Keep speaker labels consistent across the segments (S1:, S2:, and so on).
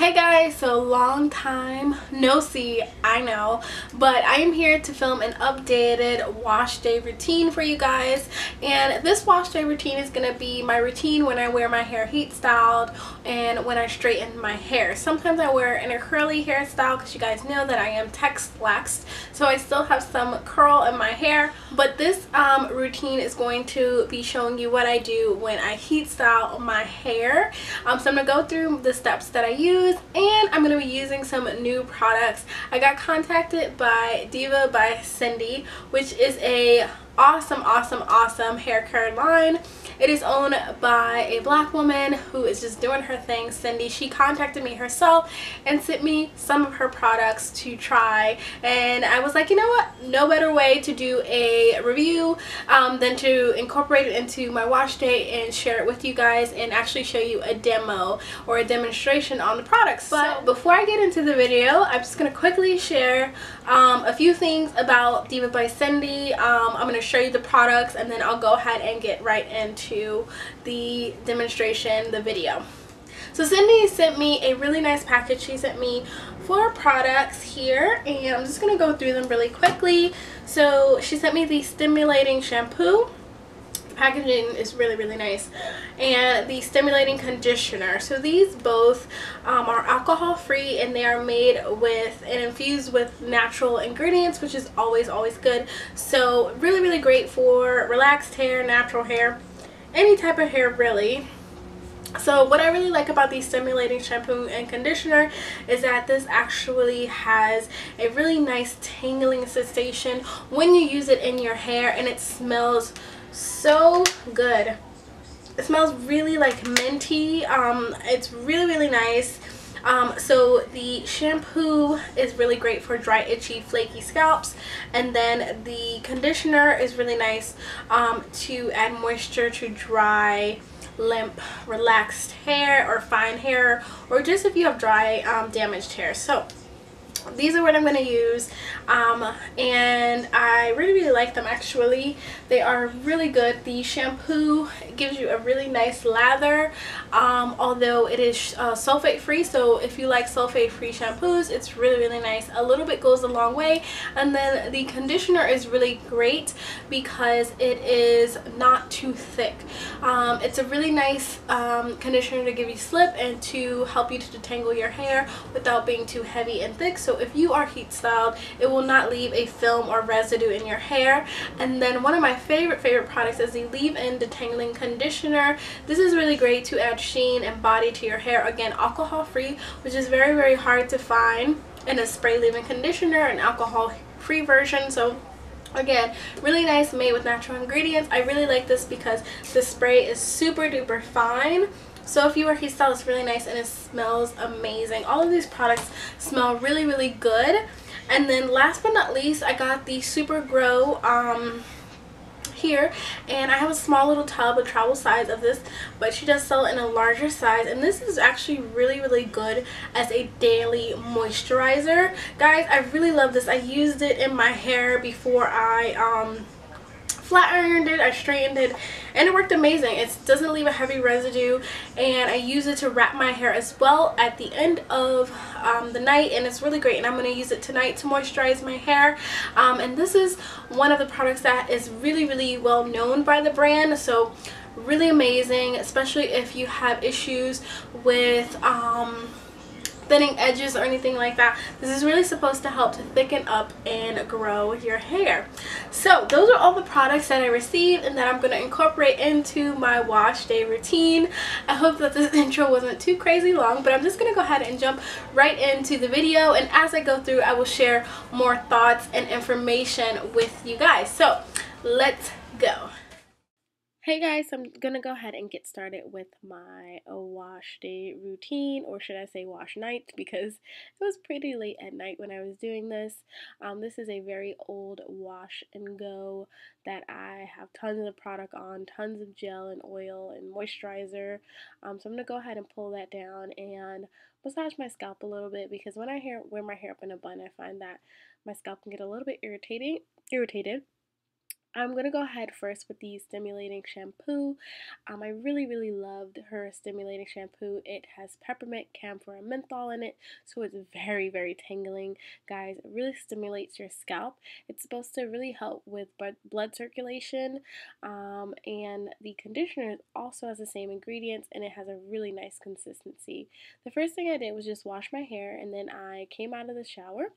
S1: Hey guys, so long time no see, I know, but I am here to film an updated wash day routine for you guys. And this wash day routine is going to be my routine when I wear my hair heat styled and when I straighten my hair. Sometimes I wear in a curly hairstyle because you guys know that I am texlaxed, so I still have some curl in my hair. But this um, routine is going to be showing you what I do when I heat style my hair. Um, so I'm going to go through the steps that I use and I'm going to be using some new products. I got contacted by Diva by Cindy which is a awesome awesome awesome hair care line it is owned by a black woman who is just doing her thing, Cindy. She contacted me herself and sent me some of her products to try. And I was like, you know what? No better way to do a review um, than to incorporate it into my wash day and share it with you guys and actually show you a demo or a demonstration on the products. But so, before I get into the video, I'm just going to quickly share um, a few things about Diva by Cindy. Um, I'm going to show you the products and then I'll go ahead and get right into to the demonstration, the video. So Cindy sent me a really nice package. She sent me four products here and I'm just going to go through them really quickly. So she sent me the stimulating shampoo. The packaging is really really nice and the stimulating conditioner so these both um, are alcohol free and they are made with and infused with natural ingredients which is always always good so really really great for relaxed hair natural hair any type of hair really so what I really like about the stimulating shampoo and conditioner is that this actually has a really nice tangling sensation when you use it in your hair and it smells so good. It smells really like minty. Um, it's really really nice. Um, so the shampoo is really great for dry, itchy, flaky scalps. And then the conditioner is really nice um, to add moisture to dry, limp, relaxed hair or fine hair or just if you have dry, um, damaged hair. So these are what I'm going to use um, and I really really like them actually. They are really good. The shampoo gives you a really nice lather um, although it is uh, sulfate free so if you like sulfate free shampoos it's really really nice. A little bit goes a long way and then the conditioner is really great because it is not too thick. Um, it's a really nice um, conditioner to give you slip and to help you to detangle your hair without being too heavy and thick so so if you are heat styled it will not leave a film or residue in your hair. And then one of my favorite favorite products is the leave-in detangling conditioner. This is really great to add sheen and body to your hair. Again alcohol free which is very very hard to find in a spray leave-in conditioner an alcohol free version. So again really nice made with natural ingredients. I really like this because the spray is super duper fine so if you are heat style, it's really nice and it smells amazing. All of these products smell really, really good. And then last but not least, I got the Super Grow um, here and I have a small little tub a travel size of this but she does sell in a larger size and this is actually really really good as a daily moisturizer guys I really love this I used it in my hair before I um flat ironed it, I straightened it, and it worked amazing. It doesn't leave a heavy residue, and I use it to wrap my hair as well at the end of um, the night, and it's really great. And I'm going to use it tonight to moisturize my hair. Um, and this is one of the products that is really, really well known by the brand, so really amazing, especially if you have issues with... Um, thinning edges or anything like that. This is really supposed to help to thicken up and grow your hair. So those are all the products that I received and that I'm going to incorporate into my wash day routine. I hope that this intro wasn't too crazy long, but I'm just going to go ahead and jump right into the video. And as I go through, I will share more thoughts and information with you guys. So let's go. Hey guys, I'm gonna go ahead and get started with my wash day routine, or should I say wash night, because it was pretty late at night when I was doing this. Um, this is a very old wash and go that I have tons of product on, tons of gel and oil and moisturizer. Um, so I'm gonna go ahead and pull that down and massage my scalp a little bit because when I hair, wear my hair up in a bun, I find that my scalp can get a little bit irritating, irritated I'm to go ahead first with the stimulating shampoo. Um, I really, really loved her stimulating shampoo. It has peppermint, camphor, and menthol in it, so it's very, very tingling. Guys, it really stimulates your scalp. It's supposed to really help with blood circulation, um, and the conditioner also has the same ingredients, and it has a really nice consistency. The first thing I did was just wash my hair, and then I came out of the shower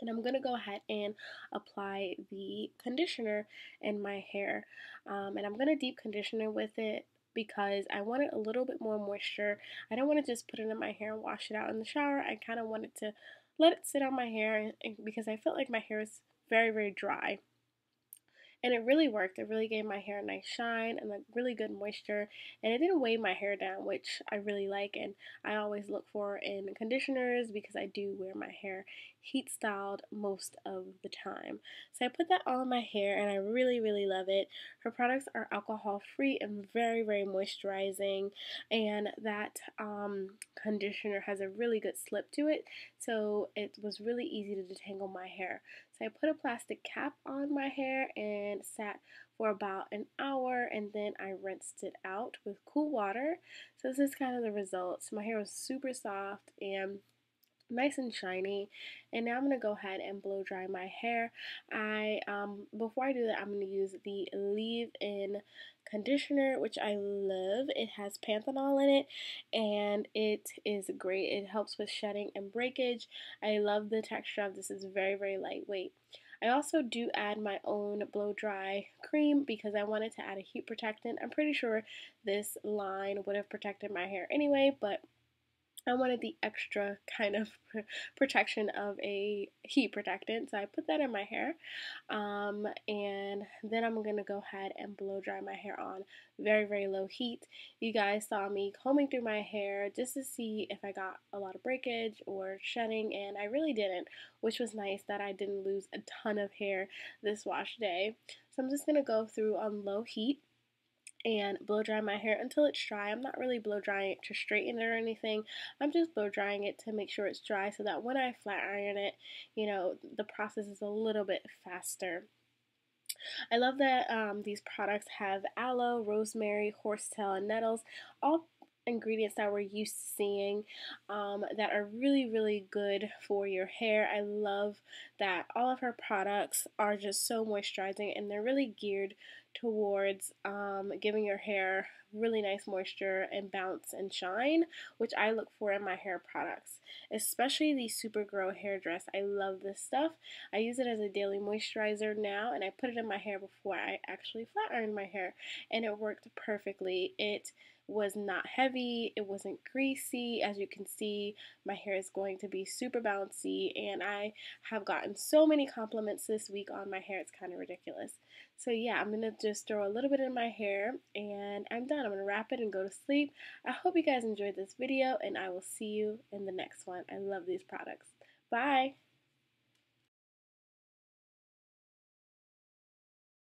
S1: and I'm going to go ahead and apply the conditioner in my hair. Um, and I'm going to deep conditioner with it because I wanted a little bit more moisture. I don't want to just put it in my hair and wash it out in the shower. I kind of wanted to let it sit on my hair because I felt like my hair is very, very dry. And it really worked. It really gave my hair a nice shine and a really good moisture. And it didn't weigh my hair down, which I really like. And I always look for in conditioners because I do wear my hair heat styled most of the time. So I put that all in my hair and I really, really love it. Her products are alcohol free and very, very moisturizing. And that um, conditioner has a really good slip to it. So it was really easy to detangle my hair. So I put a plastic cap on my hair and sat for about an hour and then I rinsed it out with cool water. So this is kind of the results. My hair was super soft and nice and shiny. And now I'm to go ahead and blow dry my hair. I um before I do that I'm to use the leave-in conditioner which I love. It has panthenol in it and it is great. It helps with shedding and breakage. I love the texture of this. Is very very lightweight. I also do add my own blow dry cream because I wanted to add a heat protectant. I'm pretty sure this line would have protected my hair anyway but I wanted the extra kind of protection of a heat protectant, so I put that in my hair. Um, and then I'm to go ahead and blow dry my hair on very, very low heat. You guys saw me combing through my hair just to see if I got a lot of breakage or shedding, and I really didn't, which was nice that I didn't lose a ton of hair this wash day. So I'm just to go through on low heat and blow dry my hair until it's dry. I'm not really blow drying it to straighten it or anything. I'm just blow drying it to make sure it's dry so that when I flat iron it, you know, the process is a little bit faster. I love that um, these products have aloe, rosemary, horsetail, and nettles, all ingredients that we're used to seeing um, that are really, really good for your hair. I love that all of her products are just so moisturizing and they're really geared towards um, giving your hair really nice moisture and bounce and shine, which I look for in my hair products, especially the Supergrow hair dress. I love this stuff. I use it as a daily moisturizer now, and I put it in my hair before I actually flat iron my hair, and it worked perfectly. It was not heavy, it wasn't greasy. As you can see, my hair is going to be super bouncy, and I have gotten so many compliments this week on my hair, it's kind of ridiculous. So yeah, I'm to just throw a little bit in my hair, and I'm done. I'm to wrap it and go to sleep. I hope you guys enjoyed this video, and I will see you in the next one. I love these products. Bye!